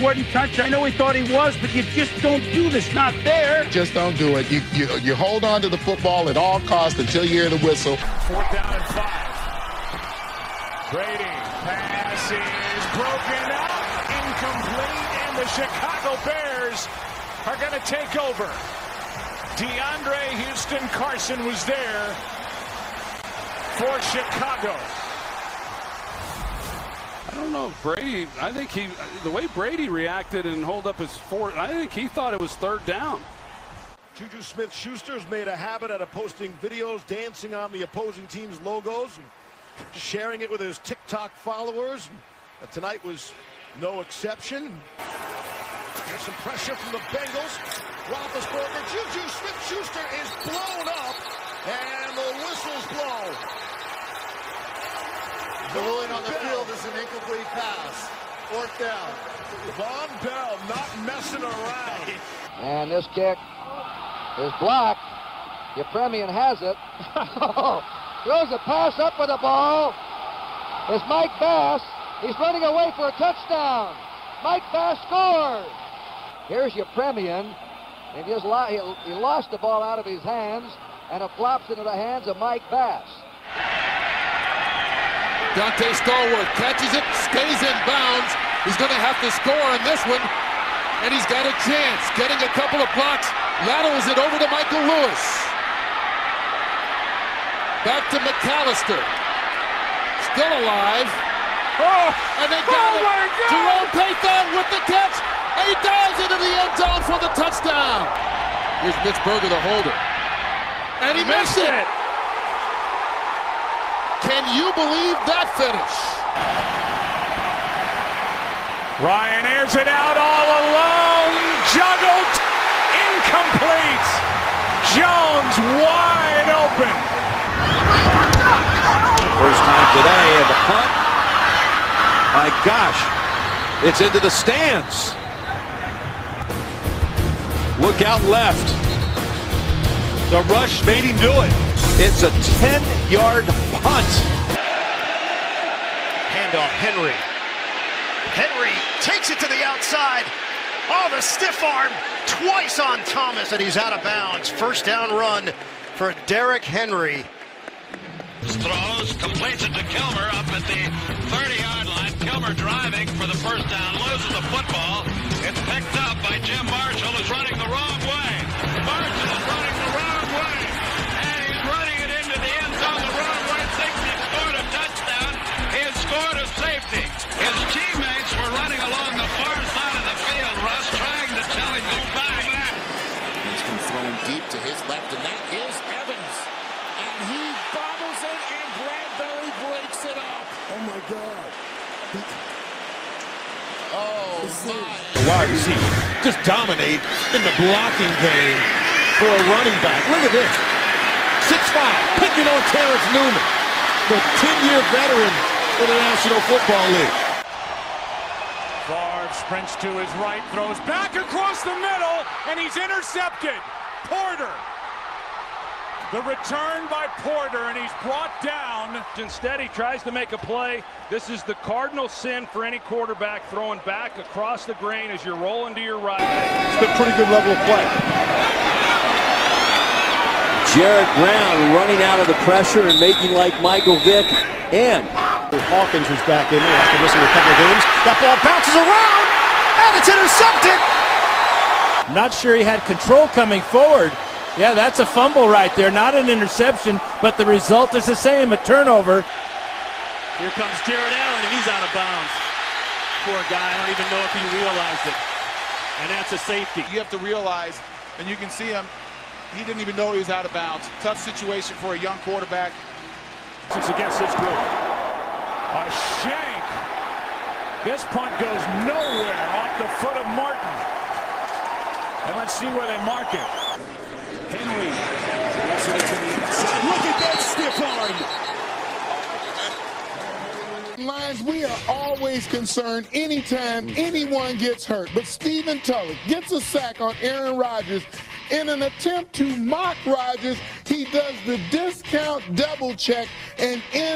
wasn't touched. I know he thought he was, but you just don't do this. Not there. Just don't do it. You, you, you hold on to the football at all costs until you hear the whistle. Fourth down and five. Brady pass is broken up, incomplete, and the Chicago Bears are going to take over. DeAndre Houston Carson was there for Chicago. I don't know if Brady. I think he, the way Brady reacted and hold up his foot, I think he thought it was third down. Juju Smith Schuster's made a habit out of posting videos dancing on the opposing team's logos and sharing it with his TikTok followers. And tonight was no exception. There's some pressure from the Bengals. Roethlisberger, Juju Smith Schuster is blown up, and the whistles blow. The ruling on the field is an incomplete pass. Fourth down. Vonn Bell not messing around. And this kick is blocked. Yepremian has it. Throws a pass up with the ball. It's Mike Bass. He's running away for a touchdown. Mike Bass scores. Here's Yepremian. And he, just lo- he, he lost the ball out of his hands, and it flops into the hands of Mike Bass. Donté Stallworth catches it, stays in bounds. He's going to have to score on this one, and he's got a chance. Getting a couple of blocks, laterals it over to Michael Lewis. Back to McAllister. Still alive. Oh, and they got oh it. Jerome Pathon with the catch. And he dives into the end zone for the touchdown. Here's Mitch Berger, the holder. And he missed, missed it. it. Can you believe that finish? Ryan airs it out all alone. Juggled. Incomplete. Jones wide open. First time today, and the punt. My gosh, it's into the stands. Look out left. The rush made him do it. It's a 10-yard punt. Handoff, Henry. Henry takes it to the outside. Oh, the stiff arm twice on Thomas, and he's out of bounds. First down run for Derrick Henry. Throws, completes it to Kilmer up at the 30-yard line. Kilmer driving for the first down, loses the football. Thrown deep to his left, and that is Evans. And he bobbles it, and Bradbury breaks it up. Oh my God. Oh, my. The wide receiver just dominate in the blocking game for a running back. Look at this. 6'5", picking on Terrence Newman, the 10-year veteran in the National Football League. Favre sprints to his right, throws back across the middle, and he's intercepted. Porter. The return by Porter, and he's brought down. Instead, he tries to make a play. This is the cardinal sin for any quarterback throwing back across the grain as you're rolling to your right. It's been pretty good level of play. Jared Brown running out of the pressure and making like Michael Vick. And Hawkins was back in there after missing a couple of games. That ball bounces around, and it's intercepted. Not sure he had control coming forward. Yeah, that's a fumble right there, not an interception, but the result is the same, a turnover. Here comes Jared Allen, and he's out of bounds. Poor guy, I don't even know if he realized it. And that's a safety. You have to realize, and you can see him, he didn't even know he was out of bounds. Tough situation for a young quarterback. It's against this group. A shank. This punt goes nowhere off the foot of Martin. And let's see where they mark it. Henry. Look at that stiff arm. Lions, we are always concerned anytime anyone gets hurt. But Stephen Tulloch gets a sack on Aaron Rodgers. In an attempt to mock Rodgers, he does the discount double check and ends